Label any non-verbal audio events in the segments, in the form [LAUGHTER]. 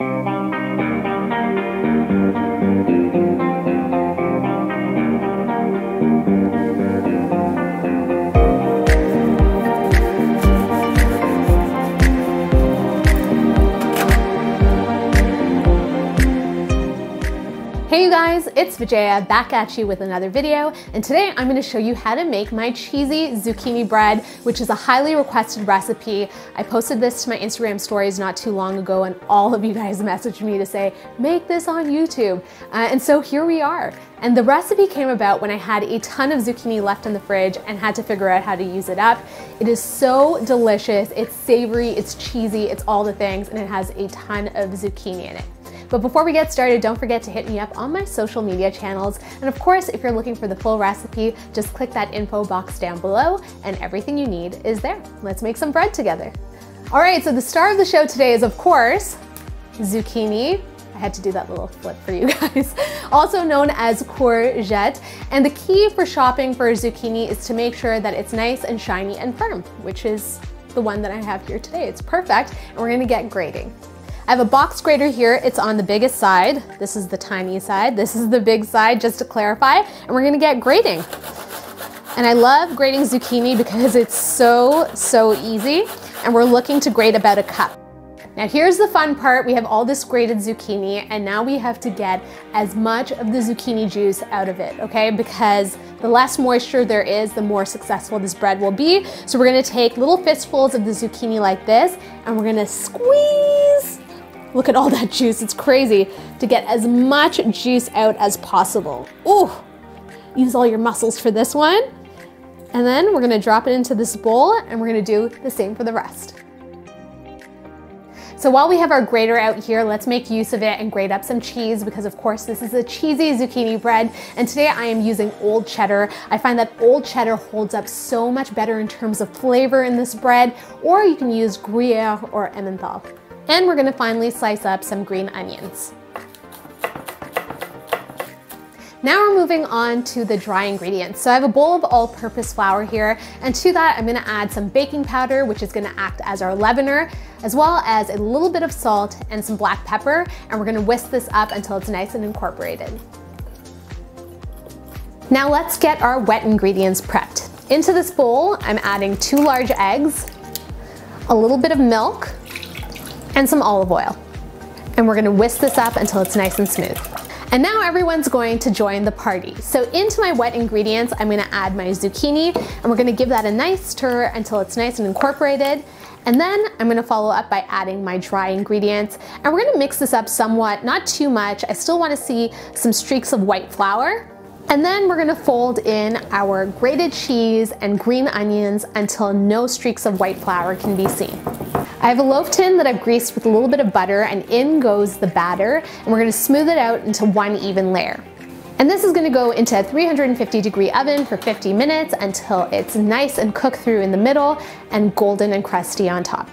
Hey guys, it's Vijaya back at you with another video and today I'm going to show you how to make my cheesy zucchini bread which is a highly requested recipe. I posted this to my Instagram stories not too long ago and all of you guys [LAUGHS] messaged me to say make this on YouTube uh, and so here we are. And the recipe came about when I had a ton of zucchini left in the fridge and had to figure out how to use it up. It is so delicious, it's savory, it's cheesy, it's all the things and it has a ton of zucchini in it. But before we get started, don't forget to hit me up on my social media channels. And of course, if you're looking for the full recipe, just click that info box down below and everything you need is there. Let's make some bread together. All right, so the star of the show today is of course, zucchini. I had to do that little flip for you [LAUGHS] guys. also known as courgette. And the key for shopping for zucchini is to make sure that it's nice and shiny and firm, which is the one that I have here today. It's perfect, and we're gonna get grating. I have a box grater here. It's on the biggest side. This is the tiny side. This is the big side, just to clarify. And we're gonna get grating. And I love grating zucchini because it's so, so easy. And we're looking to grate about a cup. Now here's the fun part. We have all this grated zucchini and now we have to get as much of the zucchini juice out of it, okay? Because the less moisture there is, the more successful this bread will be. So we're gonna take little fistfuls of the zucchini like this and we're gonna squeeze Look at all that juice, it's crazy. To get as much juice out as possible. Ooh, use all your muscles for this one. And then we're gonna drop it into this bowl and we're gonna do the same for the rest. So while we have our grater out here, let's make use of it and grate up some cheese because of course this is a cheesy zucchini bread. And today I am using old cheddar. I find that old cheddar holds up so much better in terms of flavor in this bread, or you can use Gruyere or Emmental. And we're gonna finally slice up some green onions. Now we're moving on to the dry ingredients. So I have a bowl of all-purpose flour here, and to that I'm gonna add some baking powder, which is gonna act as our leavener, as well as a little bit of salt and some black pepper, and we're gonna whisk this up until it's nice and incorporated. Now let's get our wet ingredients prepped. Into this bowl, I'm adding two large eggs, a little bit of milk, and some olive oil. And we're gonna whisk this up until it's nice and smooth. And now everyone's going to join the party. So into my wet ingredients, I'm gonna add my zucchini and we're gonna give that a nice stir until it's nice and incorporated. And then I'm gonna follow up by adding my dry ingredients. And we're gonna mix this up somewhat, not too much. I still wanna see some streaks of white flour. And then we're gonna fold in our grated cheese and green onions until no streaks of white flour can be seen. I have a loaf tin that I've greased with a little bit of butter and in goes the batter and we're gonna smooth it out into one even layer. And this is gonna go into a 350 degree oven for 50 minutes until it's nice and cooked through in the middle and golden and crusty on top.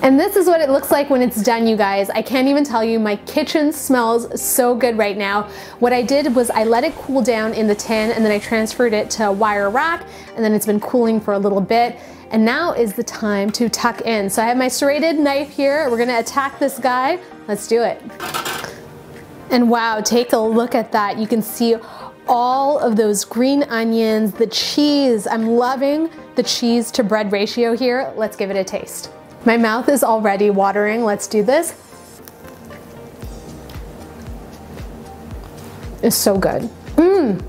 And this is what it looks like when it's done, you guys. I can't even tell you, my kitchen smells so good right now. What I did was I let it cool down in the tin and then I transferred it to a wire rack and then it's been cooling for a little bit. And now is the time to tuck in. So I have my serrated knife here. We're gonna attack this guy. Let's do it. And wow, take a look at that. You can see all of those green onions, the cheese. I'm loving the cheese to bread ratio here. Let's give it a taste. My mouth is already watering. Let's do this. It's so good. Mmm.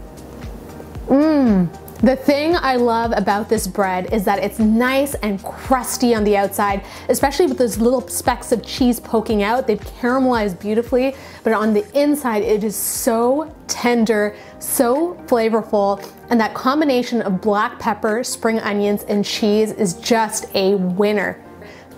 Mmm. The thing I love about this bread is that it's nice and crusty on the outside, especially with those little specks of cheese poking out. They've caramelized beautifully, but on the inside it is so tender, so flavorful, and that combination of black pepper, spring onions, and cheese is just a winner.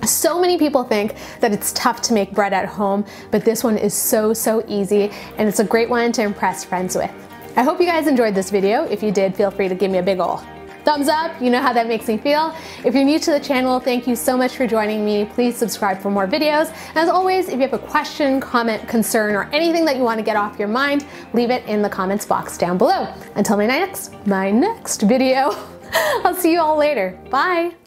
So many people think that it's tough to make bread at home, but this one is so, so easy, and it's a great one to impress friends with. I hope you guys enjoyed this video. If you did, feel free to give me a big ol' thumbs up. You know how that makes me feel. If you're new to the channel, thank you so much for joining me. Please subscribe for more videos. As always, if you have a question, comment, concern, or anything that you want to get off your mind, leave it in the comments box down below. Until my next, my next video, [LAUGHS] I'll see you all later. Bye.